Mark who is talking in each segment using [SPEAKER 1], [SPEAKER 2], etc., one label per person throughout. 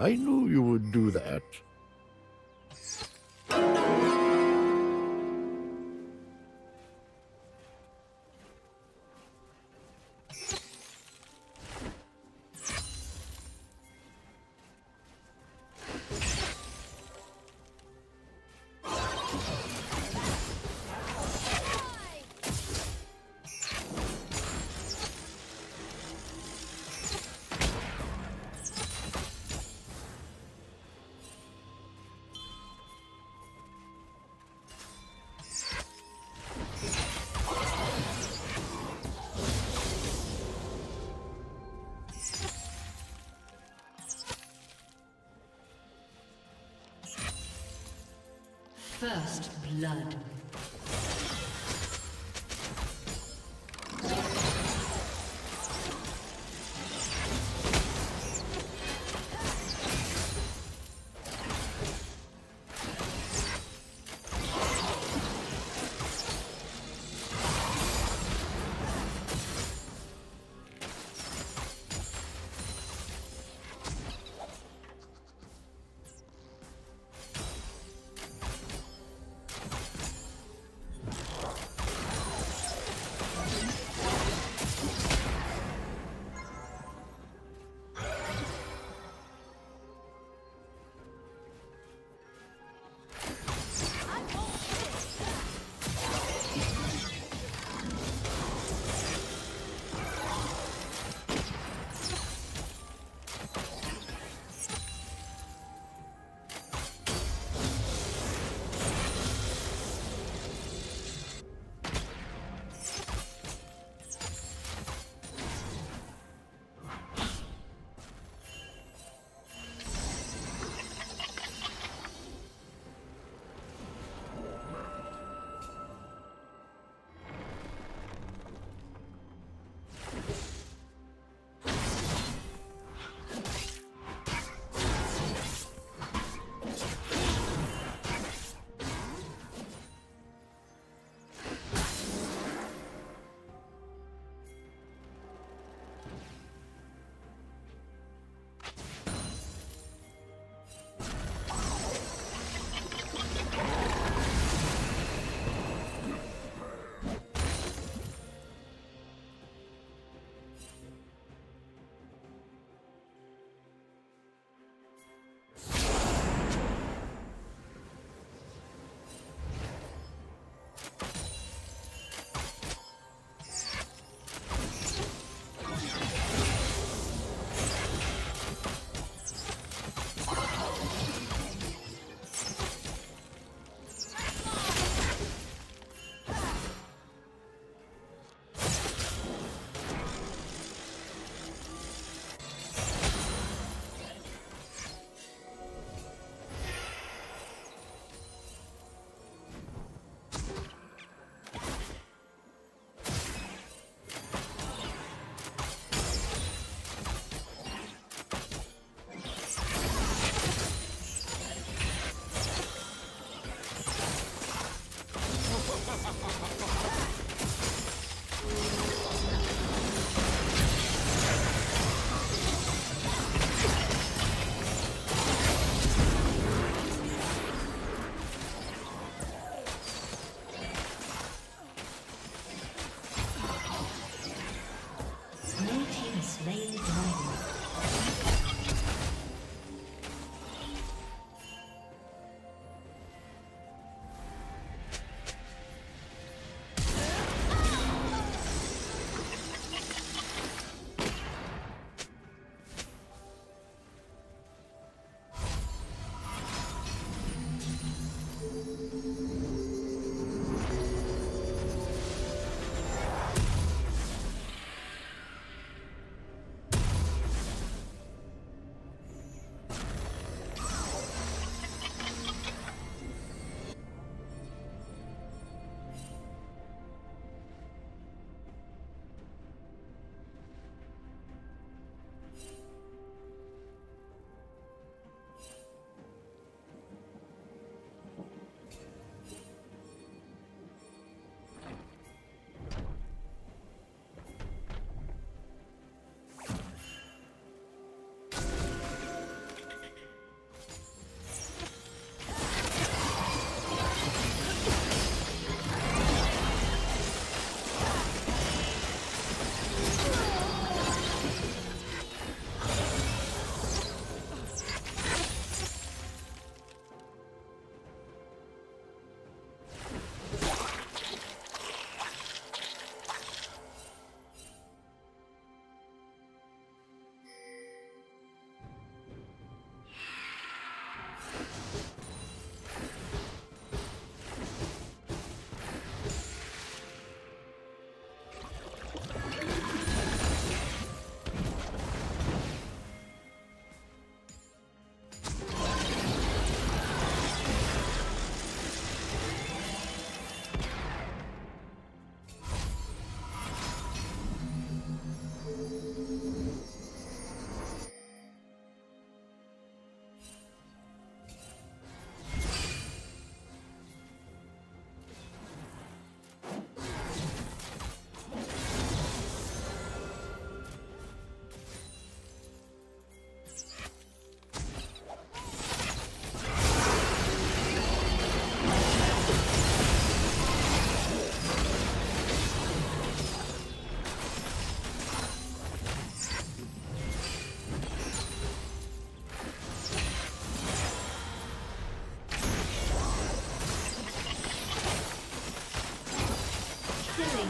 [SPEAKER 1] I knew you would do that.
[SPEAKER 2] First blood.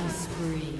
[SPEAKER 2] Killing spree.